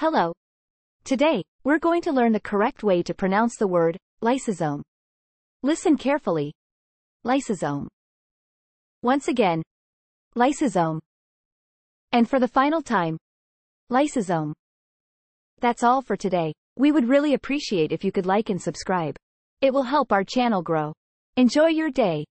Hello. Today, we're going to learn the correct way to pronounce the word lysosome. Listen carefully. Lysosome. Once again. Lysosome. And for the final time. Lysosome. That's all for today. We would really appreciate if you could like and subscribe. It will help our channel grow. Enjoy your day.